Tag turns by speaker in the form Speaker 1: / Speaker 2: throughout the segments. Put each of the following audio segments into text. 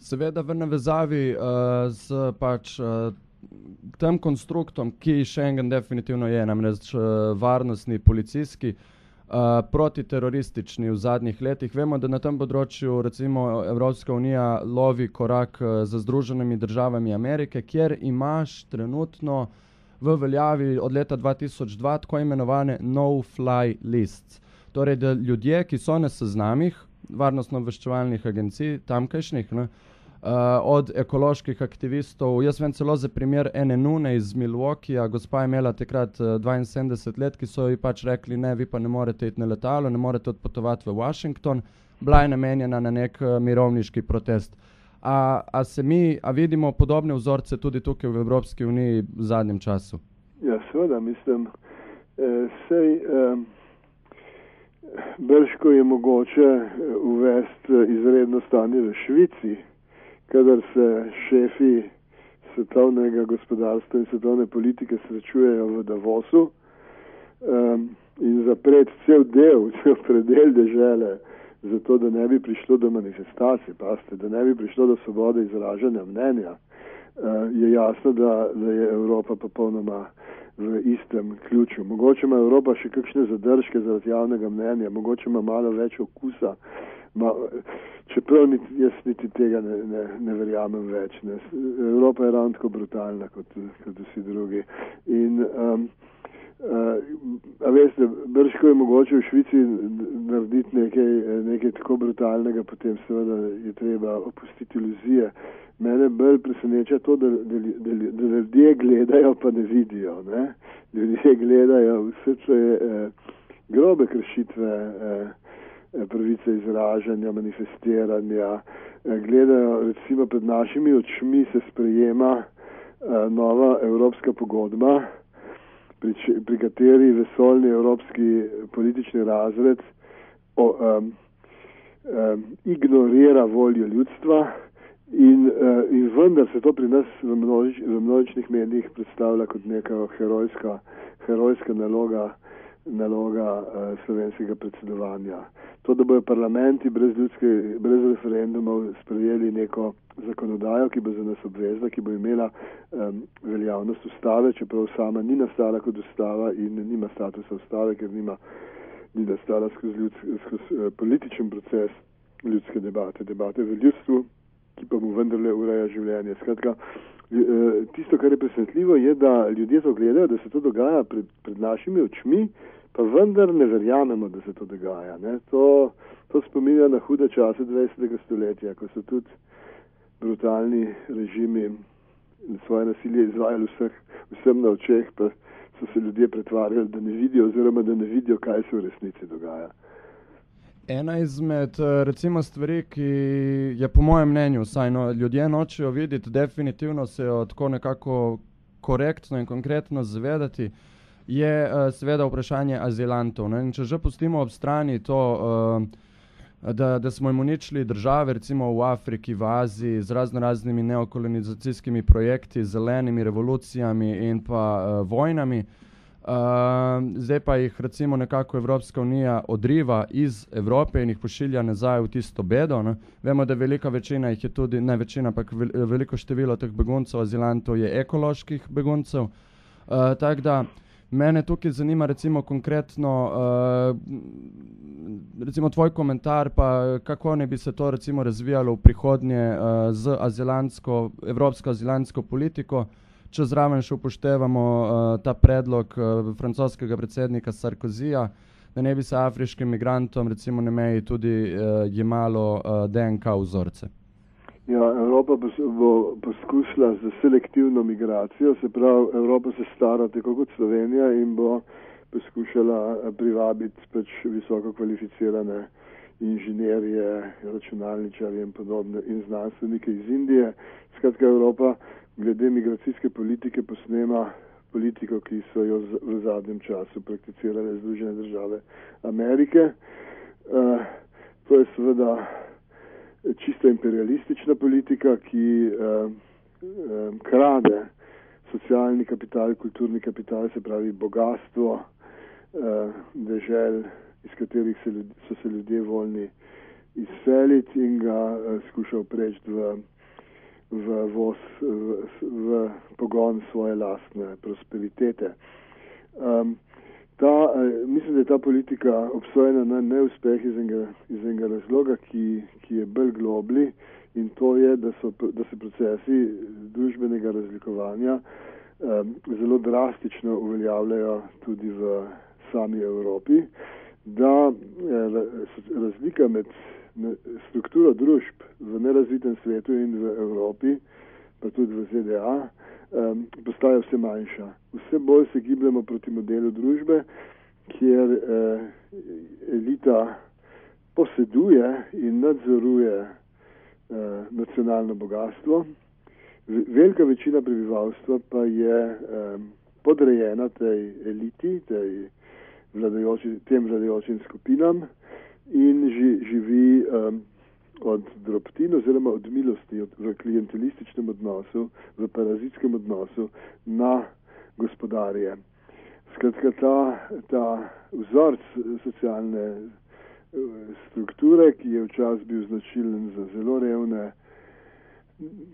Speaker 1: Seveda v navezavi uh, z pač. Uh, Tem konstruktom, ki Schengen definitivno je, namreč varnostni, policijski, uh, protiteroristični v zadnjih letih. Vemo, da na tem področju recimo Evropska unija lovi korak z Združenimi državami Amerike, kjer imaš trenutno v veljavi od leta 2002 tako imenovane no-fly lists. Torej, da ljudje, ki so na seznamih varnostno-obveščevalnih agencij, tamkajšnjih, ne, uh, od ekoloških aktivistov. Jaz vem celo za primer ene nune iz Milwaukeeja. Gospa je imela takrat uh, 72 let, ki so ji pač rekli: Ne, vi pa ne morete iti na letalo, ne morete odpotovati v Washington. Bila je namenjena na nek uh, mirovniški protest. A, a se mi, a vidimo podobne vzorce tudi tukaj v Evropski uniji v zadnjem času?
Speaker 2: Ja, seveda, mislim, eh, sej, eh, brško je mogoče uvesti izredno stanje v Švici kadar se šefi svetovnega gospodarstva in svetovne politike srečujejo v Davosu um, in zapreti cel del, cel predel dežele, zato da ne bi prišlo do manifestacij, paste, da ne bi prišlo do svobode izražanja mnenja, uh, je jasno, da, da je Evropa popolnoma v istem ključu. Mogoče ima Evropa še kakšne zadržke zaradi javnega mnenja, mogoče ima malo več okusa. Ma, čeprav niti, jaz niti tega ne, ne, ne verjamem več. Ne. Evropa je ravno tako brutalna kot, kot vsi drugi. In, um, uh, veste, brško je mogoče v Švici narediti nekaj, nekaj tako brutalnega, potem seveda je treba opustiti iluzije. Mene bolj preseneča to, da, da, da, da ljudje gledajo, pa ne vidijo. Ne. Ljudje gledajo vse te eh, grobe kršitve. Eh, pravice izražanja, manifestiranja. Eh, gledajo, recimo pred našimi očmi se sprejema eh, nova evropska pogodba, pri, pri kateri vesoljni evropski politični razred o, um, um, ignorira voljo ljudstva in, uh, in vendar se to pri nas v, množič, v množičnih medijih predstavlja kot neka herojska, herojska naloga naloga uh, slovenskega predsedovanja. To, da bojo parlamenti brez, ljudske, brez referendumov sprejeli neko zakonodajo, ki bo za nas obvezna, ki bo imela um, veljavnost ustave, čeprav sama ni nastala kot ustava in nima statusa ustave, ker nima, ni nastala skozi, ljud, skozi uh, političen proces ljudske debate, debate v ljudstvu, ki pa mu vendarle ureja življenje. Skratka, Eh, tisto, kar je presenetljivo, je, da ljudje to gledajo, da se to dogaja pred, pred našimi očmi, pa vendar ne verjamemo, da se to dogaja. To, to spominja na hude čase 20. stoletja, ko so tudi brutalni režimi svoje nasilje izvajali vseh, vsem na očeh, pa so se ljudje pretvarjali, da ne vidijo oziroma da ne vidijo, kaj se v resnici dogaja.
Speaker 1: Ena izmed eh, recimo, stvari, ki je po mojem mnenju, vsaj no, ljudje nočejo videti, definitivno se jo tako nekako korektno in konkretno zavedati, je uh, seveda vprašanje azilantov. Če že pustimo ob strani to, uh, da, da smo jim uničili države, recimo v Afriki, v Aziji, z razno raznimi neokolonizacijskimi projekti, zelenimi revolucijami in pa uh, vojnami. Uh, Uh, zdaj pa jih recimo nekako Evropska unija odriva iz Evrope in jih pošilja nazaj v tisto bedo. Ne? Vemo, da velika večina jih je tudi, ne večina, ampak veliko število teh beguncev, azilantov je ekoloških beguncev. Uh, Tako da mene tukaj zanima recimo konkretno, uh, recimo tvoj komentar, pa kako ne bi se to recimo razvijalo v prihodnje uh, z azilantsko, evropsko azilantsko politiko če zraven še upoštevamo uh, ta predlog uh, francoskega predsednika Sarkozija, da ne bi se afriškim migrantom recimo na meji tudi uh, jemalo uh, DNK vzorce.
Speaker 2: Ja, Evropa bo poskusila z selektivno migracijo, se pravi, Evropa se stara tako kot Slovenija in bo poskušala privabiti pač visoko kvalificirane inženirje, računalničarje in podobne in znanstvenike iz Indije. Skratka, Evropa glede migracijske politike posnema politiko, ki so jo v zadnjem času prakticirale Združene države Amerike. Uh, to je seveda čisto imperialistična politika, ki uh, um, krade socialni kapital, kulturni kapital, se pravi bogatstvo uh, dežel, iz katerih se so se ljudje voljni izseliti in ga uh, skušal preči v, v, voz, v, v pogon svoje lastne prosperitete. Um, ta, uh, mislim, da je ta politika obsojena na neuspeh iz enega, iz enega razloga, ki, ki je bolj globli in to je, da, so, da se procesi družbenega razlikovanja um, zelo drastično uveljavljajo tudi v sami Evropi, da eh, razlika med strukturo družb v nerazvitem svetu in v Evropi, pa tudi v ZDA, um, postaja vse manjša. Vse bolj se gibljamo proti modelu družbe, kjer uh, elita poseduje in nadzoruje uh, nacionalno bogatstvo. Velika večina prebivalstva pa je um, podrejena tej eliti, tej vladajoči, tem vladajočim skupinam in ži, živi um, od drobtin oziroma od milosti od, v klientelističnem odnosu, v parazitskem odnosu na gospodarje. Skratka, ta, ta vzorc socialne uh, strukture, ki je včasih bil značilen za zelo revne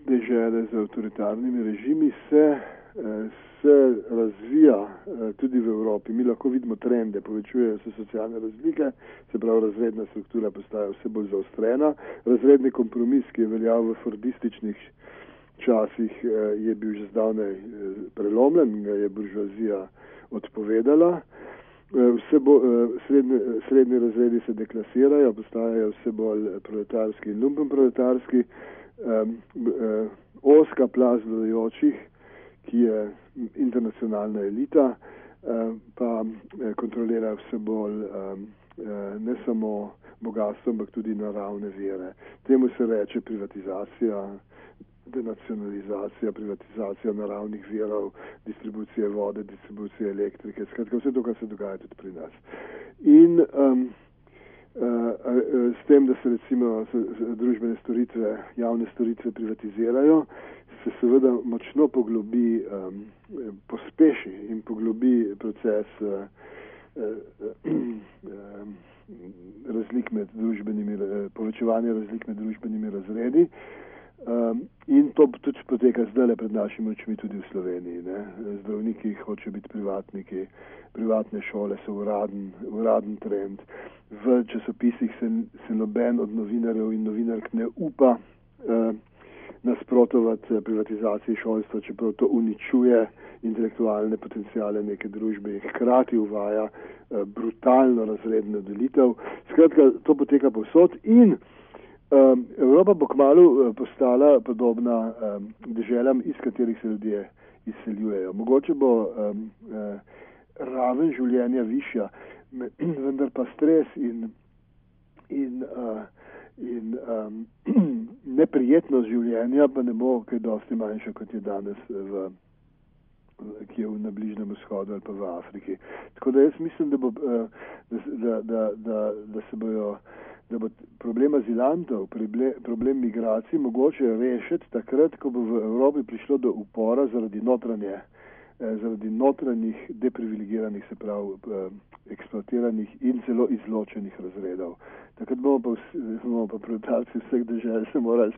Speaker 2: dežele z avtoritarnimi režimi, se uh, se razvija eh, tudi v Evropi. Mi lahko vidimo trende, povečujejo se socialne razlike, se pravi, razredna struktura postaja vse bolj zaostrena. Razredni kompromis, ki je veljal v fordističnih časih, eh, je bil že zdavnej eh, prelomljen, ga je buržoazija odpovedala. Vse bo, srednji, srednji razredi se deklasirajo, postajajo vse bolj proletarski in lumpen proletarski. Oska plaz vladajočih ki je internacionalna elita, eh, pa eh, kontrolira vse bolj eh, ne samo bogatstvo, ampak tudi naravne vire. Temu se reče privatizacija, denacionalizacija, privatizacija naravnih virov, distribucije vode, distribucije elektrike, skratka vse to, kar se dogaja tudi pri nas. In uh, s tem, da se recimo družbene storitve, javne storitve privatizirajo, se seveda močno poglobi, um, pospeši in poglobi proces uh, uh, uh, razlik med družbenimi, uh, povečevanja razlik med družbenimi razredi. Um, in to tudi poteka zdaj pred našimi očmi tudi v Sloveniji. Ne? Zdravniki hočejo biti privatniki, privatne šole so uraden, uraden trend. V časopisih se, se noben od novinarjev in novinark ne upa uh, nasprotovati eh, privatizaciji šolstva, čeprav to uničuje intelektualne potencijale neke družbe in hkrati uvaja uh, brutalno razredno delitev. Skratka, to poteka povsod in Evropa bo kmalo uh, postala podobna um, deželam, iz katerih se ljudje izseljujejo. Mogoče bo um, raven življenja višja, vendar pa stres in, in uh, in um, neprijetnost življenja pa ne bo kaj dosti manjša, kot je danes v, ki je na Bližnem vzhodu ali pa v Afriki. Tako da jaz mislim, da, bo, da, da, da, da se bojo da bo problem azilantov, problem migracij mogoče rešiti takrat, ko bo v Evropi prišlo do upora zaradi notranje, eh, zaradi notranjih deprivilegiranih, se pravi, eh, eksploatiranih in celo izločenih razredov. Takrat bomo pa, pa proletarci vseh držav se morali